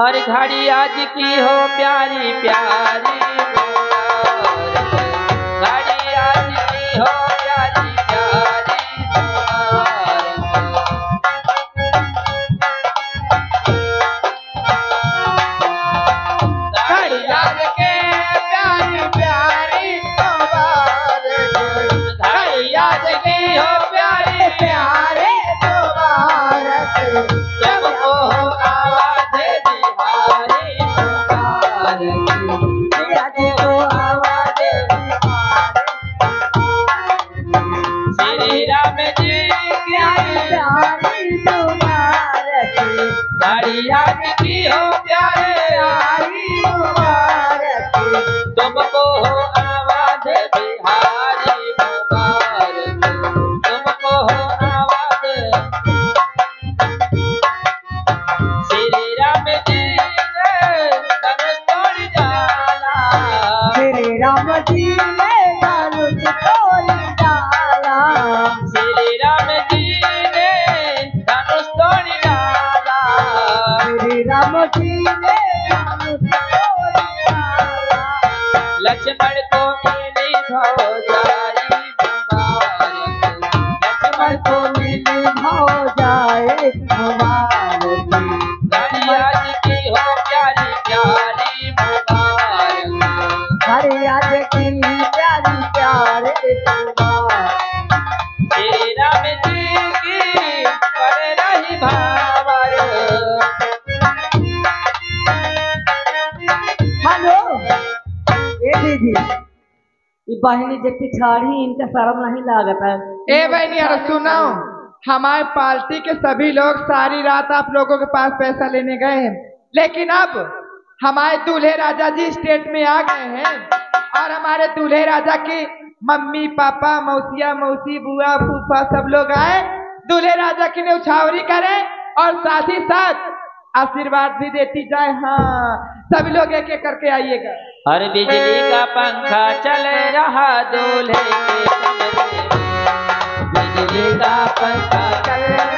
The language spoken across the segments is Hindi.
हर घड़ी आज की हो प्यारी प्यारी घड़ी आज की हो भैया हो प्यारे मुबारक। तुमको लक्ष्मण थी ई छाड़ी इनका शर्म नहीं लागत है। ए बहनी यार सुनो। हमारे पार्टी के सभी लोग सारी रात आप लोगों के पास पैसा लेने गए हैं। लेकिन अब हमारे दूल्हे राजा जी स्टेट में आ गए हैं। और हमारे दूल्हे राजा की मम्मी, पापा, मौसिया, मौसी, बुआ, फूफा सब लोग आए। दूल्हे राजा की ने उछावरी करे और साथ ही साथ आशीर्वाद भी देती जाए हाँ। सब लोग एक एक करके आइएगा। हर बिजली का पंखा चल, रहा दूल्हे के कमरे बिजली का पंखा चल रहा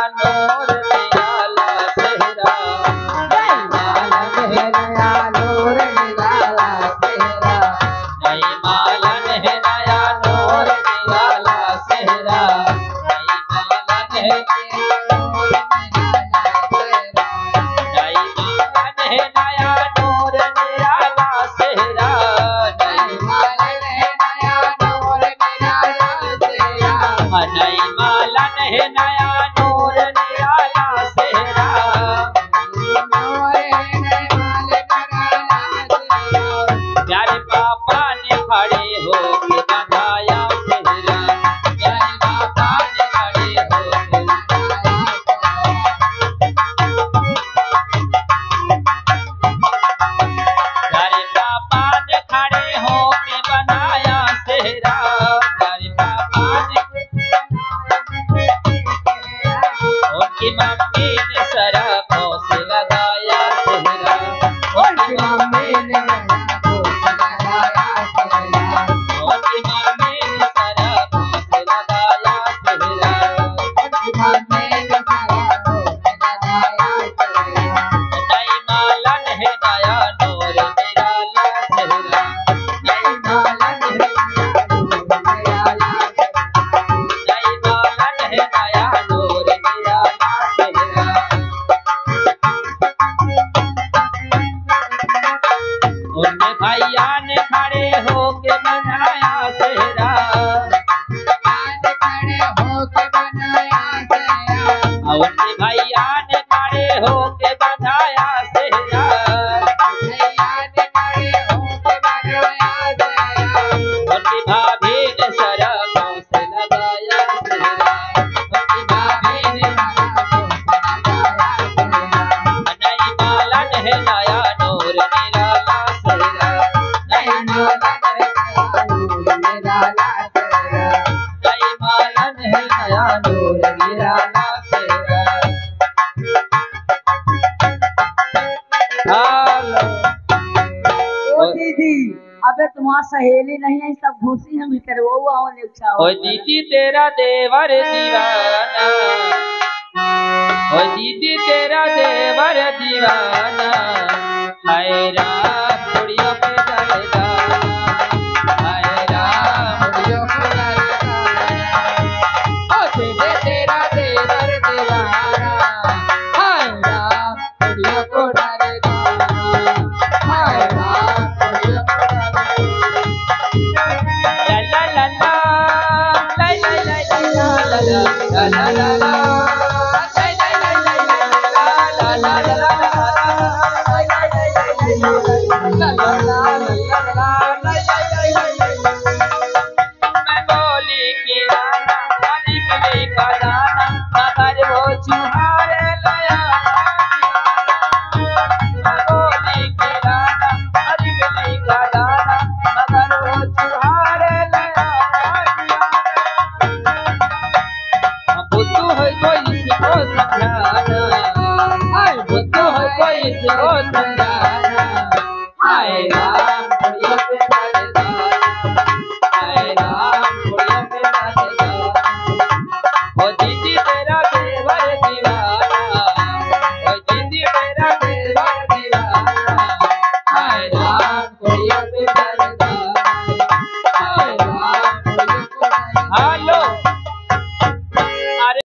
I Amor. kita दीदी तुम्हारा सहेली नहीं है सब घूसी हम कर वो ओ दीदी तेरा देवर दीवाना। ओ दीदी तेरा देवर दीवाना। coisa se fosse